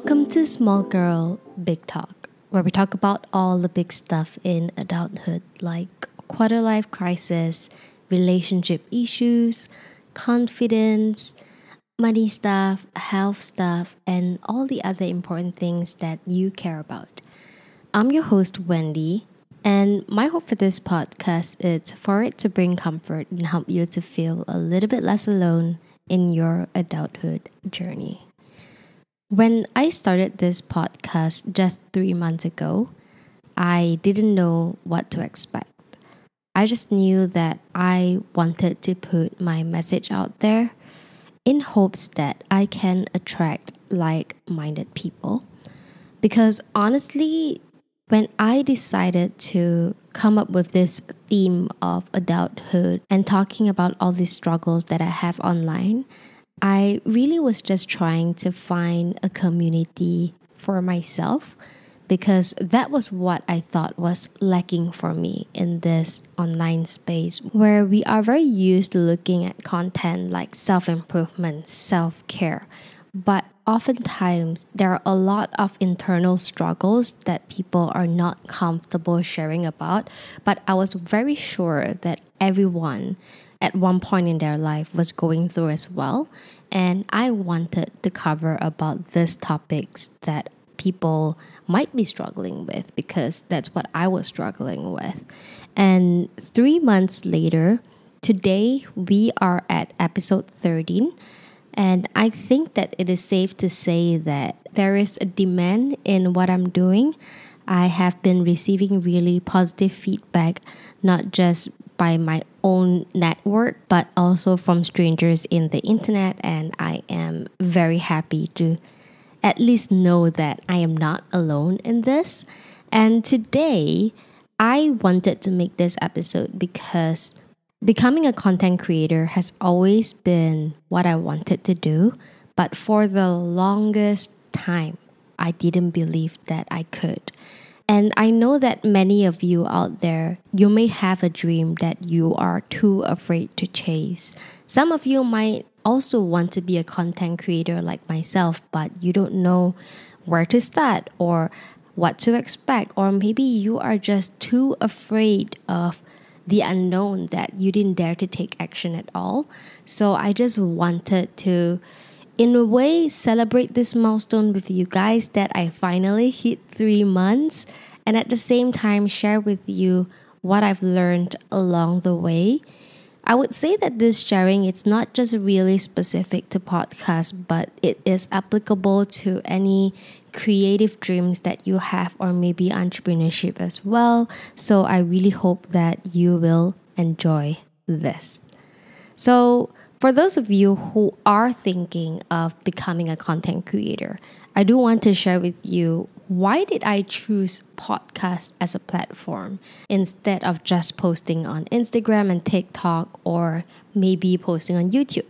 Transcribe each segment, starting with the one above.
Welcome to Small Girl Big Talk, where we talk about all the big stuff in adulthood, like quarter life crisis, relationship issues, confidence, money stuff, health stuff, and all the other important things that you care about. I'm your host, Wendy, and my hope for this podcast is for it to bring comfort and help you to feel a little bit less alone in your adulthood journey. When I started this podcast just three months ago, I didn't know what to expect. I just knew that I wanted to put my message out there in hopes that I can attract like minded people. Because honestly, when I decided to come up with this theme of adulthood and talking about all these struggles that I have online, I really was just trying to find a community for myself because that was what I thought was lacking for me in this online space where we are very used to looking at content like self improvement, self care. But oftentimes, there are a lot of internal struggles that people are not comfortable sharing about. But I was very sure that everyone at one point in their life was going through as well. And I wanted to cover about these topics that people might be struggling with because that's what I was struggling with. And three months later, today we are at episode 13. And I think that it is safe to say that there is a demand in what I'm doing. I have been receiving really positive feedback, not just by my own network, but also from strangers in the internet. And I am very happy to at least know that I am not alone in this. And today, I wanted to make this episode because becoming a content creator has always been what I wanted to do. But for the longest time, I didn't believe that I could. And I know that many of you out there, you may have a dream that you are too afraid to chase. Some of you might also want to be a content creator like myself, but you don't know where to start or what to expect, or maybe you are just too afraid of the unknown that you didn't dare to take action at all. So I just wanted to in a way celebrate this milestone with you guys that I finally hit three months and at the same time share with you what I've learned along the way. I would say that this sharing it's not just really specific to podcast but it is applicable to any creative dreams that you have or maybe entrepreneurship as well. So I really hope that you will enjoy this. So for those of you who are thinking of becoming a content creator, I do want to share with you why did I choose podcast as a platform instead of just posting on Instagram and TikTok or maybe posting on YouTube.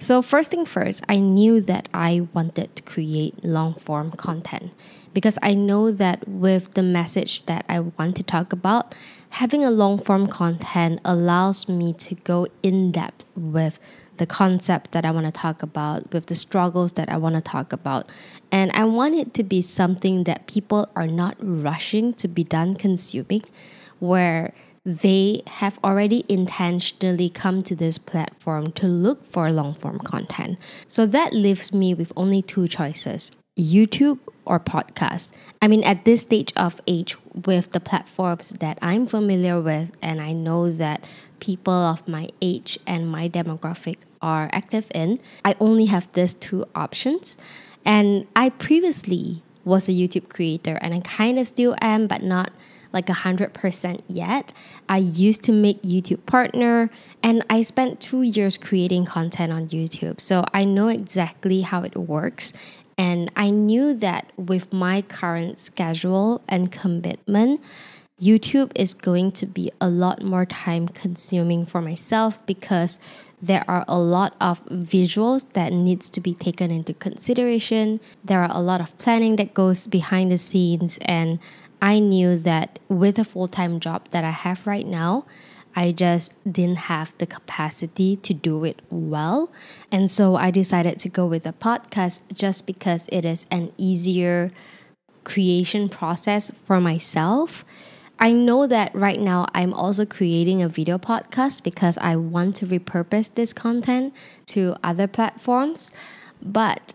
So first thing first, I knew that I wanted to create long form content because I know that with the message that I want to talk about, having a long form content allows me to go in depth with the concepts that I want to talk about, with the struggles that I want to talk about. And I want it to be something that people are not rushing to be done consuming, where they have already intentionally come to this platform to look for long form content. So that leaves me with only two choices YouTube or podcast. I mean, at this stage of age, with the platforms that I'm familiar with, and I know that people of my age and my demographic are active in, I only have these two options. And I previously was a YouTube creator, and I kind of still am, but not like a hundred percent yet. I used to make YouTube partner and I spent two years creating content on YouTube. So I know exactly how it works. And I knew that with my current schedule and commitment, YouTube is going to be a lot more time consuming for myself because there are a lot of visuals that needs to be taken into consideration. There are a lot of planning that goes behind the scenes and I knew that with a full-time job that I have right now, I just didn't have the capacity to do it well. And so I decided to go with a podcast just because it is an easier creation process for myself. I know that right now I'm also creating a video podcast because I want to repurpose this content to other platforms. But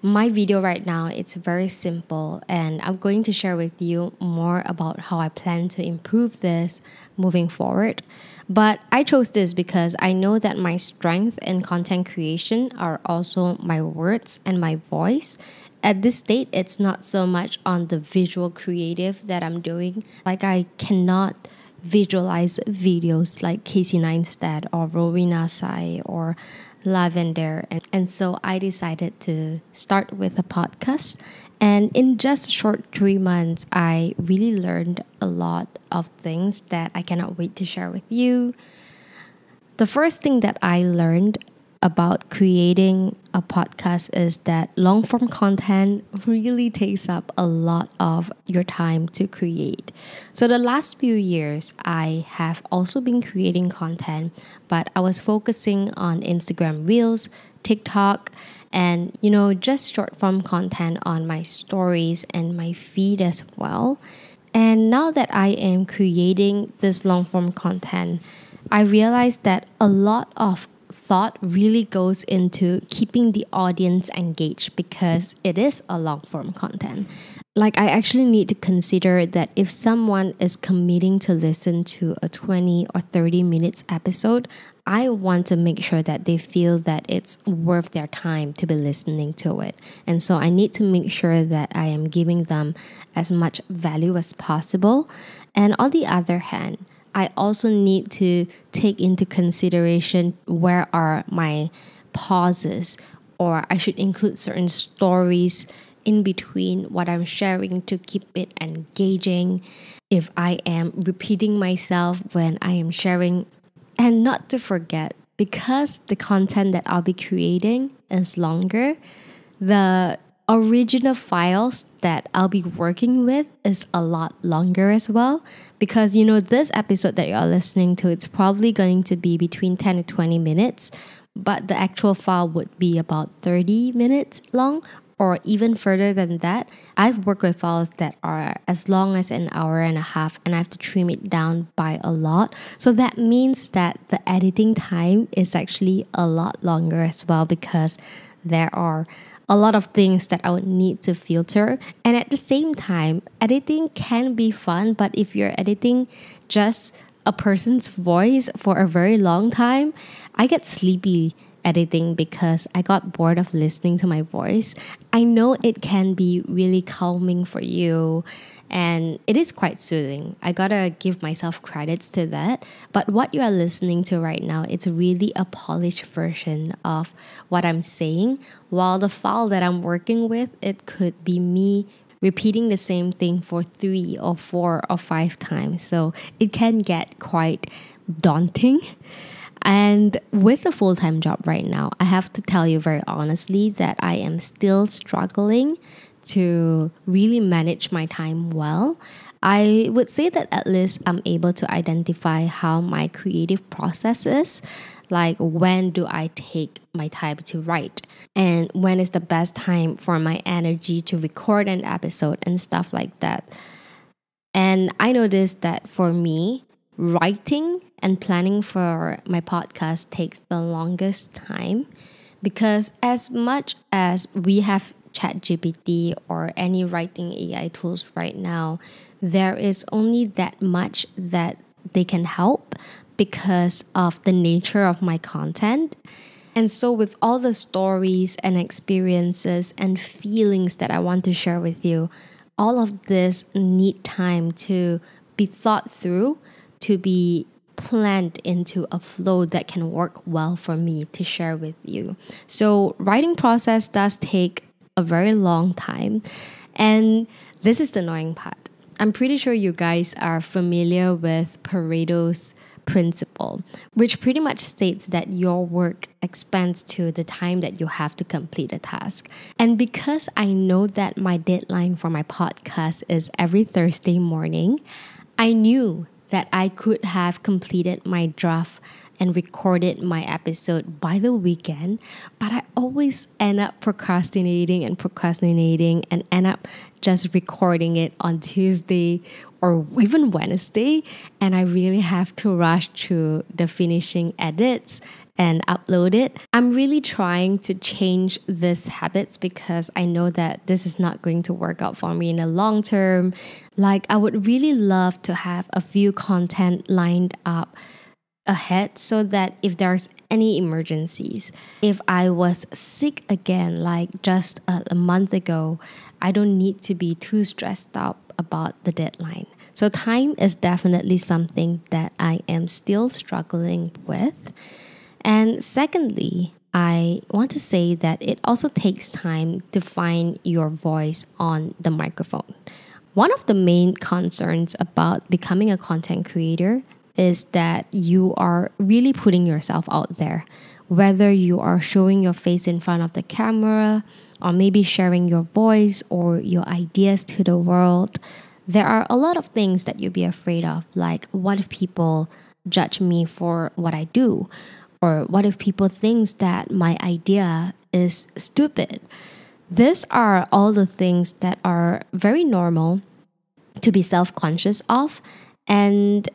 my video right now it's very simple and I'm going to share with you more about how I plan to improve this moving forward. But I chose this because I know that my strength in content creation are also my words and my voice. At this state, it's not so much on the visual creative that I'm doing. Like, I cannot visualize videos like Casey Neistat or Rowena Tsai or Lavendaire. And, and so I decided to start with a podcast and in just a short three months, I really learned a lot of things that I cannot wait to share with you. The first thing that I learned about creating a podcast is that long form content really takes up a lot of your time to create. So, the last few years, I have also been creating content, but I was focusing on Instagram Reels, TikTok, and you know just short form content on my stories and my feed as well and now that i am creating this long form content i realized that a lot of thought really goes into keeping the audience engaged because it is a long form content like I actually need to consider that if someone is committing to listen to a 20 or 30 minutes episode, I want to make sure that they feel that it's worth their time to be listening to it. And so I need to make sure that I am giving them as much value as possible. And on the other hand, I also need to take into consideration where are my pauses, or I should include certain stories in between what I'm sharing to keep it engaging. If I am repeating myself when I am sharing and not to forget, because the content that I'll be creating is longer, the original files that I'll be working with is a lot longer as well. Because you know, this episode that you're listening to, it's probably going to be between 10 to 20 minutes, but the actual file would be about 30 minutes long or even further than that, I've worked with files that are as long as an hour and a half and I have to trim it down by a lot. So that means that the editing time is actually a lot longer as well because there are a lot of things that I would need to filter. And at the same time, editing can be fun, but if you're editing just a person's voice for a very long time, I get sleepy editing because I got bored of listening to my voice. I know it can be really calming for you and it is quite soothing. I gotta give myself credits to that. But what you are listening to right now, it's really a polished version of what I'm saying. While the file that I'm working with, it could be me repeating the same thing for three or four or five times. So it can get quite daunting. And with a full time job right now, I have to tell you very honestly that I am still struggling to really manage my time well. I would say that at least I'm able to identify how my creative process is. Like, when do I take my time to write? And when is the best time for my energy to record an episode and stuff like that? And I noticed that for me, writing and planning for my podcast takes the longest time because as much as we have ChatGPT or any writing AI tools right now, there is only that much that they can help because of the nature of my content. And so, with all the stories and experiences and feelings that I want to share with you, all of this need time to be thought through to be planned into a flow that can work well for me to share with you. So writing process does take a very long time and this is the annoying part. I'm pretty sure you guys are familiar with Pareto's principle, which pretty much states that your work expands to the time that you have to complete a task. And because I know that my deadline for my podcast is every Thursday morning, I knew that I could have completed my draft and recorded my episode by the weekend, but I always end up procrastinating and procrastinating and end up just recording it on Tuesday or even Wednesday. And I really have to rush through the finishing edits and upload it. I'm really trying to change this habits because I know that this is not going to work out for me in the long term. Like, I would really love to have a few content lined up ahead so that if there's any emergencies, if I was sick again, like just a, a month ago, I don't need to be too stressed out about the deadline. So, time is definitely something that I am still struggling with. And secondly, I want to say that it also takes time to find your voice on the microphone. One of the main concerns about becoming a content creator is that you are really putting yourself out there. Whether you are showing your face in front of the camera, or maybe sharing your voice or your ideas to the world, there are a lot of things that you'll be afraid of. Like, what if people judge me for what I do? Or what if people think that my idea is stupid? These are all the things that are very normal to be self conscious of. And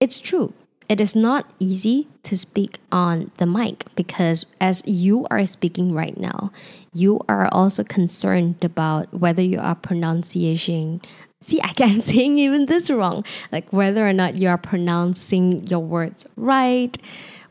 it's true. It is not easy to speak on the mic because, as you are speaking right now, you are also concerned about whether you are pronunciation. See, I am saying even this wrong. Like whether or not you are pronouncing your words right,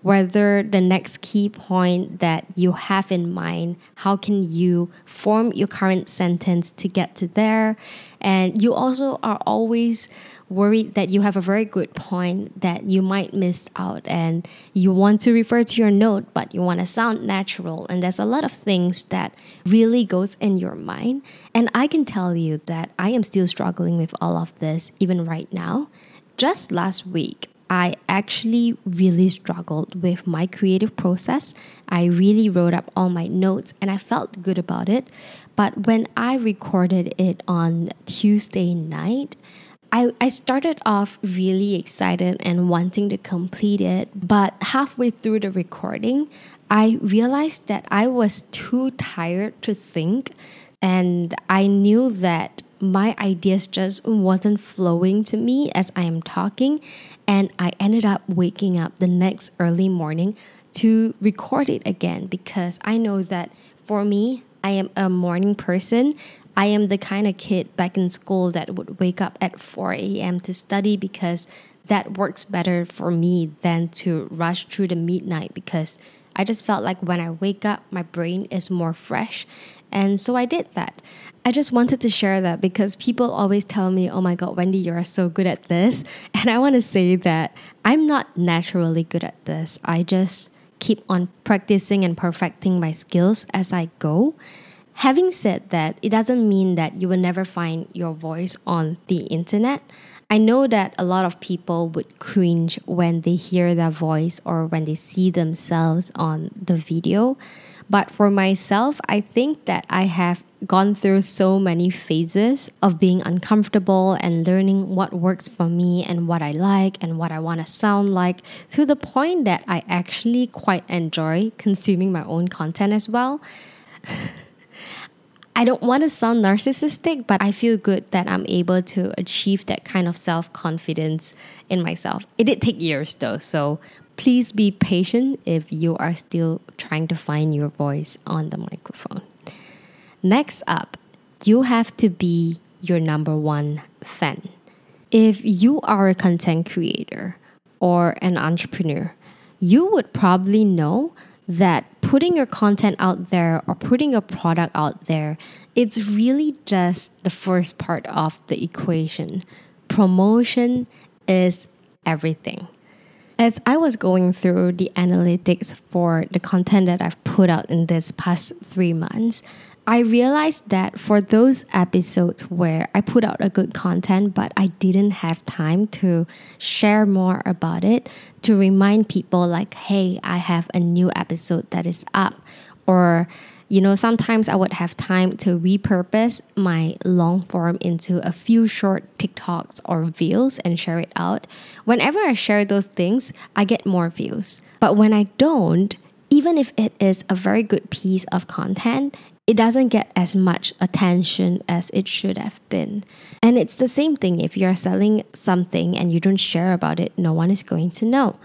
whether the next key point that you have in mind, how can you form your current sentence to get to there? And you also are always worried that you have a very good point that you might miss out and you want to refer to your note but you want to sound natural and there's a lot of things that really goes in your mind and i can tell you that i am still struggling with all of this even right now just last week I actually really struggled with my creative process. I really wrote up all my notes and I felt good about it. But when I recorded it on Tuesday night, I, I started off really excited and wanting to complete it, but halfway through the recording, I realized that I was too tired to think, and I knew that my ideas just wasn't flowing to me as I am talking, and I ended up waking up the next early morning to record it again because I know that for me, I am a morning person. I am the kind of kid back in school that would wake up at 4 a.m. to study because that works better for me than to rush through the midnight because I just felt like when I wake up, my brain is more fresh. And so I did that. I just wanted to share that because people always tell me, oh my God, Wendy, you're so good at this. And I want to say that I'm not naturally good at this. I just keep on practicing and perfecting my skills as I go. Having said that, it doesn't mean that you will never find your voice on the internet. I know that a lot of people would cringe when they hear their voice or when they see themselves on the video. But for myself, I think that I have gone through so many phases of being uncomfortable and learning what works for me and what I like and what I want to sound like to the point that I actually quite enjoy consuming my own content as well. I don't want to sound narcissistic, but I feel good that I'm able to achieve that kind of self confidence in myself. It did take years though, so please be patient if you are still trying to find your voice on the microphone. Next up, you have to be your number one fan. If you are a content creator or an entrepreneur, you would probably know that putting your content out there or putting your product out there, it's really just the first part of the equation. Promotion is everything. As I was going through the analytics for the content that I've put out in this past three months, I realized that for those episodes where I put out a good content, but I didn't have time to share more about it, to remind people, like, hey, I have a new episode that is up, or You know, sometimes I would have time to repurpose my long form into a few short TikToks or reels and share it out. Whenever I share those things, I get more views. But when I don't, even if it is a very good piece of content, it doesn't get as much attention as it should have been. And it's the same thing if you're selling something and you don't share about it, no one is going to know.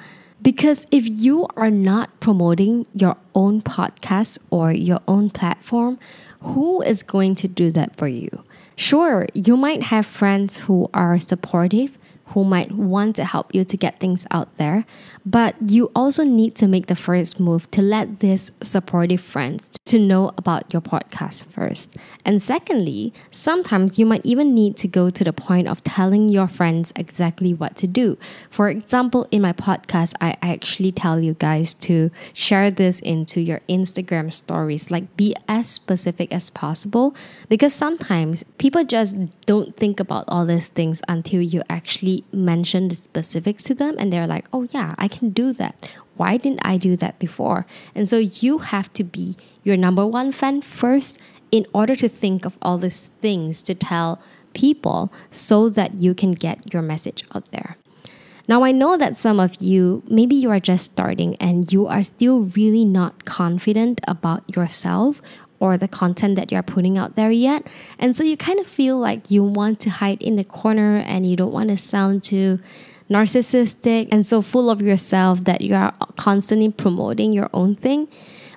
Because if you are not promoting your own podcast or your own platform, who is going to do that for you? Sure, you might have friends who are supportive, who might want to help you to get things out there. But you also need to make the first move to let these supportive friends to know about your podcast first. And secondly, sometimes you might even need to go to the point of telling your friends exactly what to do. For example, in my podcast, I actually tell you guys to share this into your Instagram stories, like be as specific as possible because sometimes people just don't think about all these things until you actually mention the specifics to them and they're like, oh, yeah, I can do that. Why didn't I do that before? And so you have to be your number one fan first in order to think of all these things to tell people so that you can get your message out there. Now, I know that some of you, maybe you are just starting and you are still really not confident about yourself or the content that you're putting out there yet. And so you kind of feel like you want to hide in the corner and you don't want to sound too narcissistic and so full of yourself that you are constantly promoting your own thing.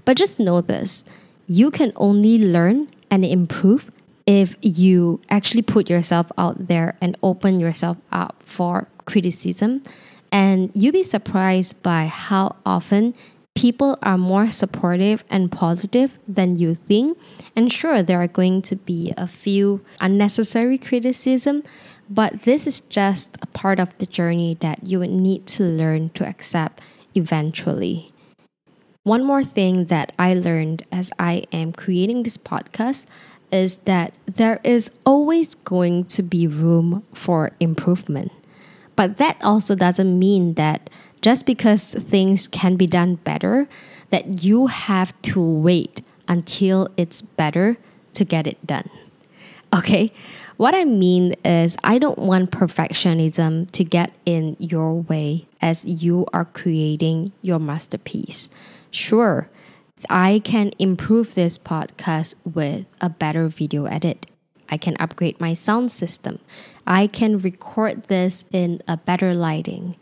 But just know this you can only learn and improve if you actually put yourself out there and open yourself up for criticism. And you'll be surprised by how often people are more supportive and positive than you think. And sure, there are going to be a few unnecessary criticism, but this is just a part of the journey that you would need to learn to accept eventually. One more thing that I learned as I am creating this podcast is that there is always going to be room for improvement. But that also doesn't mean that just because things can be done better, that you have to wait until it's better to get it done. Okay? What I mean is, I don't want perfectionism to get in your way as you are creating your masterpiece. Sure, I can improve this podcast with a better video edit. I can upgrade my sound system. I can record this in a better lighting.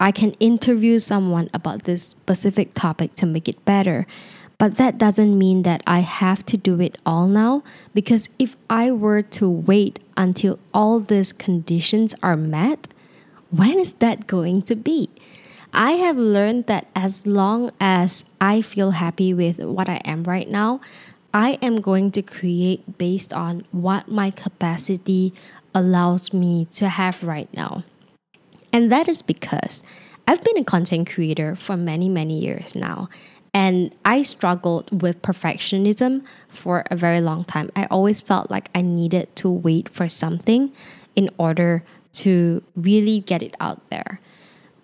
I can interview someone about this specific topic to make it better. But that doesn't mean that I have to do it all now because if I were to wait until all these conditions are met, when is that going to be? I have learned that as long as I feel happy with what I am right now, I am going to create based on what my capacity allows me to have right now. And that is because I've been a content creator for many, many years now. And I struggled with perfectionism for a very long time. I always felt like I needed to wait for something in order to really get it out there.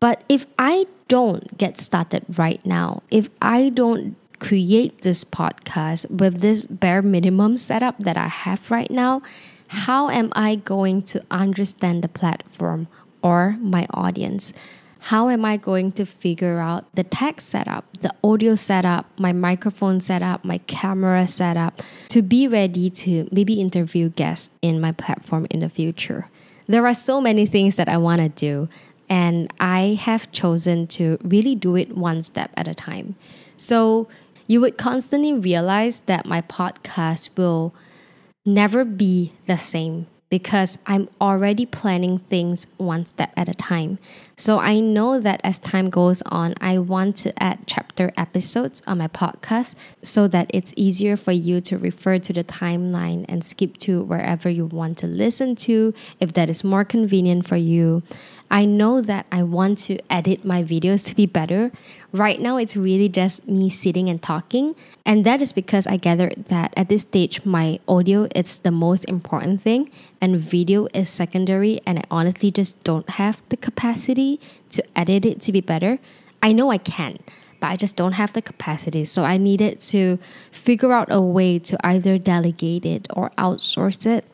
But if I don't get started right now, if I don't create this podcast with this bare minimum setup that I have right now, how am I going to understand the platform or my audience? How am I going to figure out the tech setup, the audio setup, my microphone setup, my camera setup to be ready to maybe interview guests in my platform in the future? There are so many things that I want to do, and I have chosen to really do it one step at a time. So you would constantly realize that my podcast will never be the same because I'm already planning things one step at a time. So I know that as time goes on, I want to add chapter episodes on my podcast so that it's easier for you to refer to the timeline and skip to wherever you want to listen to if that is more convenient for you. I know that I want to edit my videos to be better. Right now, it's really just me sitting and talking. And that is because I gathered that at this stage, my audio is the most important thing and video is secondary. And I honestly just don't have the capacity to edit it to be better. I know I can, but I just don't have the capacity. So I needed to figure out a way to either delegate it or outsource it.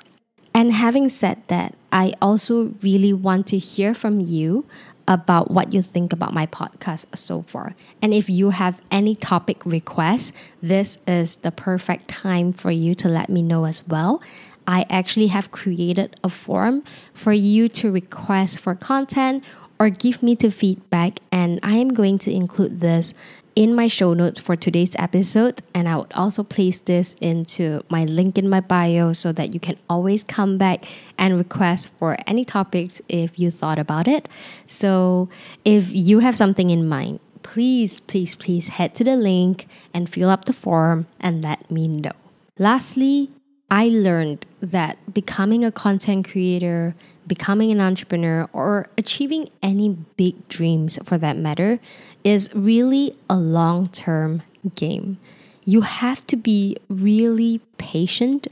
And having said that, I also really want to hear from you about what you think about my podcast so far. And if you have any topic requests, this is the perfect time for you to let me know as well. I actually have created a form for you to request for content or give me to feedback, and I am going to include this in my show notes for today's episode. And I would also place this into my link in my bio so that you can always come back and request for any topics if you thought about it. So if you have something in mind, please, please, please head to the link and fill up the form and let me know. Lastly, I learned that becoming a content creator, becoming an entrepreneur, or achieving any big dreams for that matter is really a long term game. You have to be really patient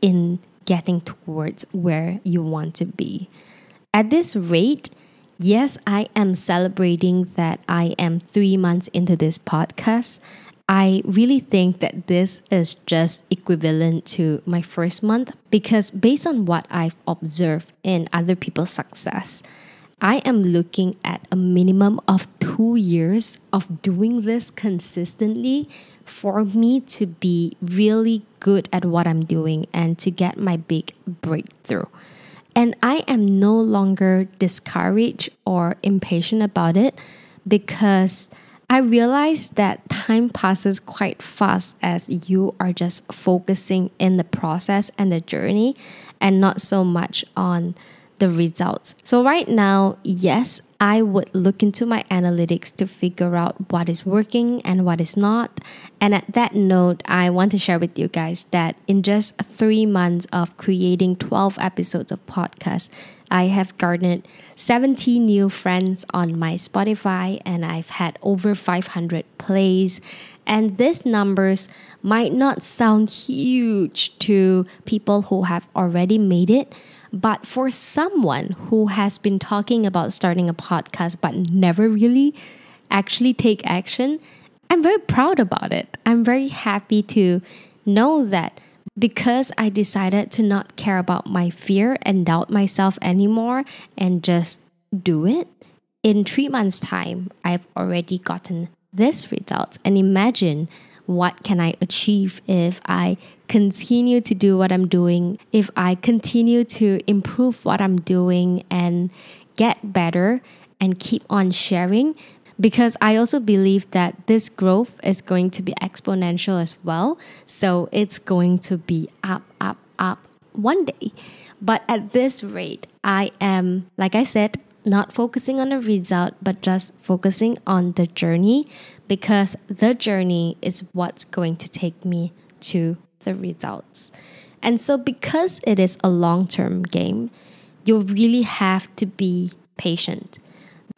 in getting towards where you want to be. At this rate, yes, I am celebrating that I am three months into this podcast. I really think that this is just equivalent to my first month because, based on what I've observed in other people's success, I am looking at a minimum of two years of doing this consistently for me to be really good at what I'm doing and to get my big breakthrough. And I am no longer discouraged or impatient about it because I realize that time passes quite fast as you are just focusing in the process and the journey and not so much on the results. So, right now, yes, I would look into my analytics to figure out what is working and what is not. And at that note, I want to share with you guys that in just three months of creating 12 episodes of podcast, I have garnered 70 new friends on my Spotify and I've had over 500 plays. And these numbers might not sound huge to people who have already made it, but for someone who has been talking about starting a podcast but never really actually take action, I'm very proud about it. I'm very happy to know that because I decided to not care about my fear and doubt myself anymore and just do it, in three months' time, I've already gotten this result. And imagine what can I achieve if I continue to do what I'm doing, if I continue to improve what I'm doing and get better and keep on sharing because I also believe that this growth is going to be exponential as well. So it's going to be up, up, up one day. But at this rate, I am, like I said, not focusing on the result, but just focusing on the journey because the journey is what's going to take me to the results. And so, because it is a long term game, you really have to be patient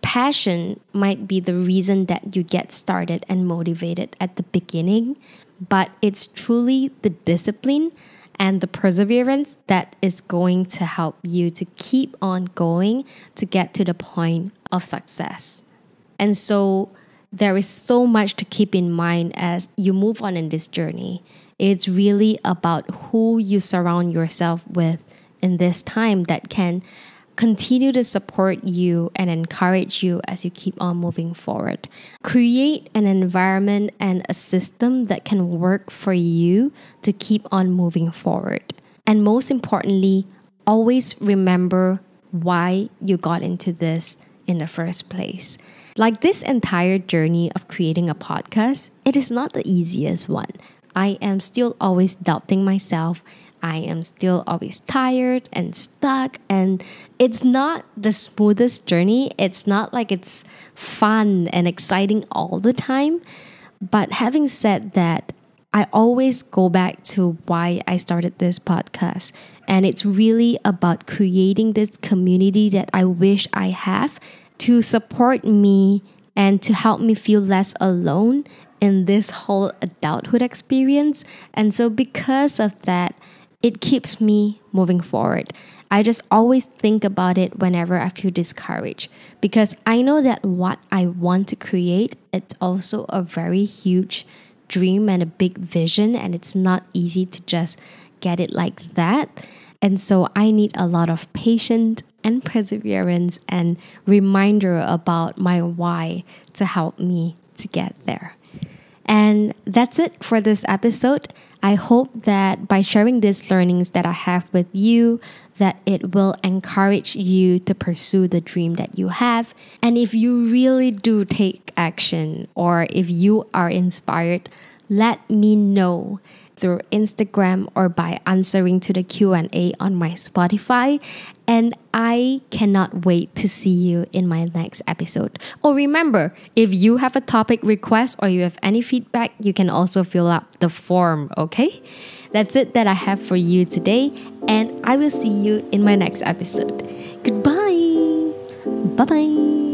passion might be the reason that you get started and motivated at the beginning, but it's truly the discipline and the perseverance that is going to help you to keep on going to get to the point of success. And so there is so much to keep in mind as you move on in this journey. It's really about who you surround yourself with in this time that can continue to support you and encourage you as you keep on moving forward. Create an environment and a system that can work for you to keep on moving forward. And most importantly, always remember why you got into this in the first place. Like this entire journey of creating a podcast, it is not the easiest one. I am still always doubting myself I am still always tired and stuck. And it's not the smoothest journey. It's not like it's fun and exciting all the time. But having said that, I always go back to why I started this podcast. And it's really about creating this community that I wish I have to support me and to help me feel less alone in this whole adulthood experience. And so, because of that, it keeps me moving forward. I just always think about it whenever I feel discouraged because I know that what I want to create it's also a very huge dream and a big vision and it's not easy to just get it like that. And so I need a lot of patience and perseverance and reminder about my why to help me to get there. And that's it for this episode. I hope that by sharing these learnings that I have with you, that it will encourage you to pursue the dream that you have. And if you really do take action or if you are inspired, let me know through Instagram or by answering to the Q&A on my Spotify and I cannot wait to see you in my next episode. Oh remember, if you have a topic request or you have any feedback, you can also fill up the form, okay? That's it that I have for you today and I will see you in my next episode. Goodbye. Bye-bye.